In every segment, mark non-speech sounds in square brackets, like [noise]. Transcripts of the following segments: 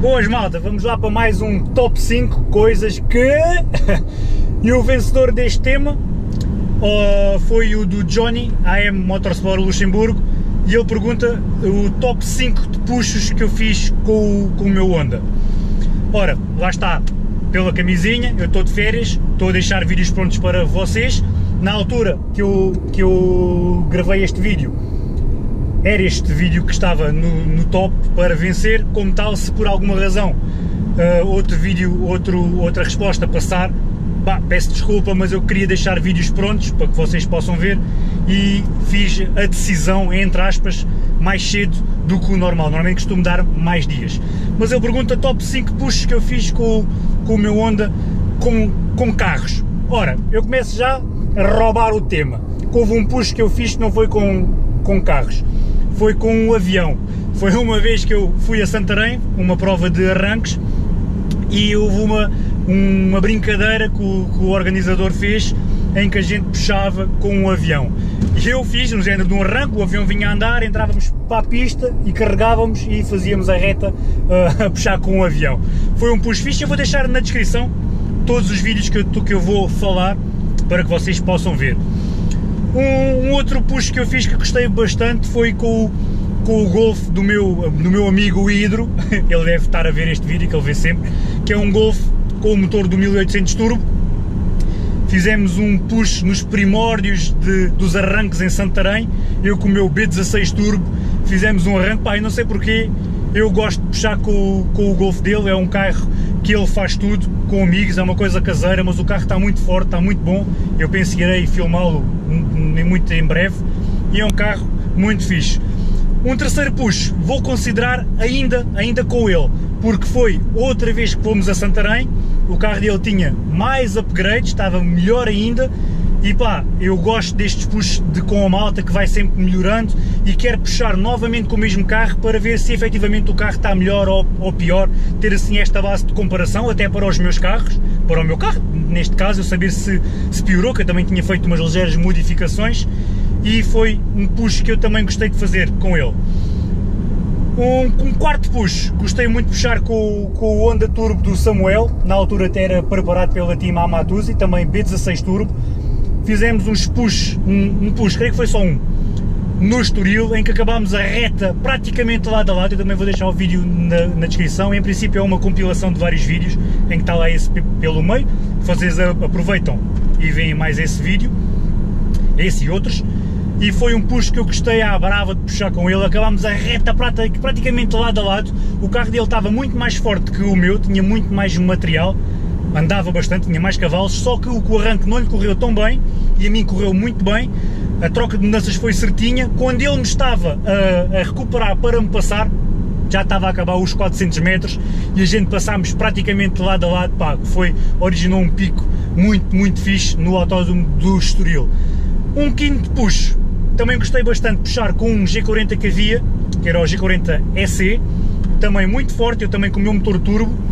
Boas malta, vamos lá para mais um top 5 coisas que... [laughs] e o vencedor deste tema uh, foi o do Johnny, AM Motorsport Luxemburgo, e ele pergunta o top 5 de puxos que eu fiz com, com o meu Honda. Ora, lá está, pela camisinha, eu estou de férias, estou a deixar vídeos prontos para vocês. Na altura que eu, que eu gravei este vídeo, era este vídeo que estava no, no top para vencer, como tal, se por alguma razão uh, outro vídeo, outro, outra resposta passar, peço desculpa, mas eu queria deixar vídeos prontos para que vocês possam ver e fiz a decisão, entre aspas, mais cedo do que o normal, normalmente costumo dar mais dias. Mas ele pergunta top 5 pushes que eu fiz com, com o meu Honda com, com carros. Ora, eu começo já a roubar o tema. Houve um push que eu fiz que não foi com, com carros, foi com um avião. Foi uma vez que eu fui a Santarém, uma prova de arranques, e houve uma, uma brincadeira que o, que o organizador fez em que a gente puxava com um avião. E eu fiz no género de um arranque, o avião vinha a andar, entrávamos para a pista e carregávamos e fazíamos a reta uh, [laughs] a puxar com o avião. Foi um push fixe, eu vou deixar na descrição todos os vídeos que eu, que eu vou falar para que vocês possam ver. Um, um, outro push que eu fiz que gostei bastante foi com o, com o Golf do meu, do meu amigo Hidro, [laughs] ele deve estar a ver este vídeo que ele vê sempre, que é um Golf com o motor do 1800 Turbo, fizemos um push nos primórdios de, dos arranques em Santarém, eu com o meu B16 Turbo, fizemos um arranque, e não sei porquê, eu gosto de puxar com, com o Golf dele, é um carro que ele faz tudo com amigos, é uma coisa caseira, mas o carro está muito forte, está muito bom, eu penso que irei filmá-lo muito em breve, e é um carro muito fixe. Um terceiro push, vou considerar ainda, ainda com ele, porque foi outra vez que fomos a Santarém, o carro dele tinha mais upgrades, estava melhor ainda, e pá, eu gosto destes puxos de com a malta que vai sempre melhorando e quero puxar novamente com o mesmo carro para ver se efetivamente o carro está melhor ou, ou, pior, ter assim esta base de comparação até para os meus carros, para o meu carro, neste caso, eu saber se, se piorou, que eu também tinha feito umas ligeiras modificações e foi um push que eu também gostei de fazer com ele. Um, um, quarto push, gostei muito de puxar com, com o Honda Turbo do Samuel, na altura até era preparado pela Team Amatuzi, também B16 Turbo. Fizemos uns push, um, um push, creio que foi só um, no Estoril, em que acabámos a reta praticamente lado a lado, eu também vou deixar o vídeo na, na descrição, em princípio é uma compilação de vários vídeos, em que está lá esse pelo meio, vocês aproveitam e veem mais esse vídeo, esse e outros, e foi um push que eu gostei à brava de puxar com ele, acabámos a reta praticamente lado a lado, o carro dele estava muito mais forte que o meu, tinha muito mais material, andava bastante, tinha mais cavalos, só que o arranque não lhe correu tão bem, e a mim correu muito bem, a troca de mudanças foi certinha, quando ele me estava a, a recuperar para me passar, já estava a acabar os 400 metros e a gente passámos praticamente lado a lado, pá, foi, originou um pico muito, muito fixe no autódromo do Estoril. Um quinto push, também gostei bastante de puxar com um G40 que havia, que era o G40 EC, também muito forte, eu também com o meu motor turbo.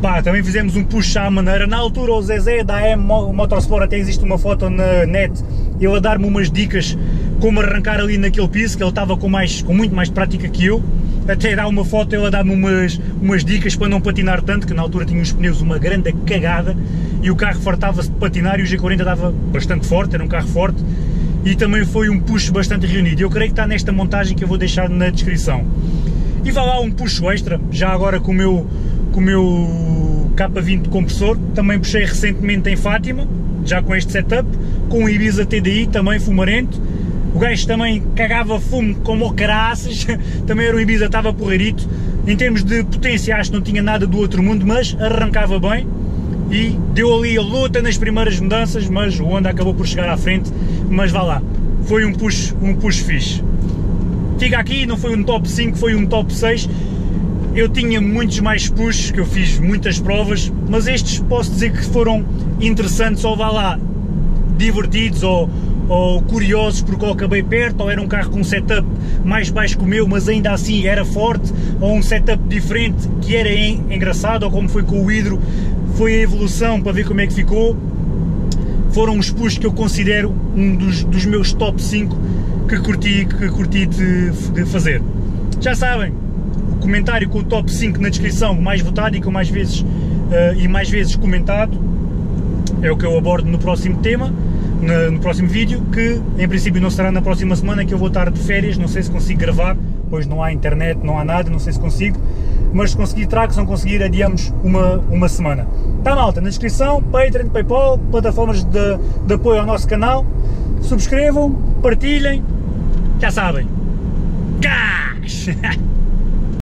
Pá, também fizemos um push à maneira. Na altura o Zezé da AM Motorsport, até existe uma foto na net, ele a dar-me umas dicas como arrancar ali naquele piso, que ele estava com, mais, com muito mais prática que eu. Até dar uma foto, ele a dar-me umas, umas dicas para não patinar tanto, que na altura tinha os pneus uma grande cagada e o carro fartava-se de patinar e o G40 dava bastante forte, era um carro forte e também foi um push bastante reunido. Eu creio que está nesta montagem que eu vou deixar na descrição. E vai lá um push extra, já agora com o meu, com o meu K20 compressor, também puxei recentemente em Fátima, já com este setup, com o Ibiza TDI também fumarento. O gajo também cagava fumo como o caraças, [laughs] também era um Ibiza, estava porreirito. Em termos de potência acho que não tinha nada do outro mundo, mas arrancava bem e deu ali a luta nas primeiras mudanças, mas o Honda acabou por chegar à frente, mas vá lá, foi um push, um push fixe. Fica aqui, não foi um top 5, foi um top 6, eu tinha muitos mais pushes, que eu fiz muitas provas, mas estes posso dizer que foram interessantes, ou vá lá, divertidos, ou, ou curiosos porque eu acabei perto, ou era um carro com um setup mais baixo que o meu, mas ainda assim era forte, ou um setup diferente que era engraçado, ou como foi com o Hidro, foi a evolução para ver como é que ficou. Foram os push que eu considero um dos, dos meus top 5 que curti, que curti de, de fazer. Já sabem, comentário com o top 5 na descrição mais votado e com mais vezes, uh, e mais vezes comentado. É o que eu abordo no próximo tema, no, no próximo vídeo, que em princípio não será na próxima semana, que eu vou estar de férias, não sei se consigo gravar, pois não há internet, não há nada, não sei se consigo, mas se conseguir trago, se não conseguir adiamos uma, uma semana. Está malta, na descrição, Patreon, Paypal, plataformas de, de apoio ao nosso canal, subscrevam, partilhem, já sabem. Gás! [laughs]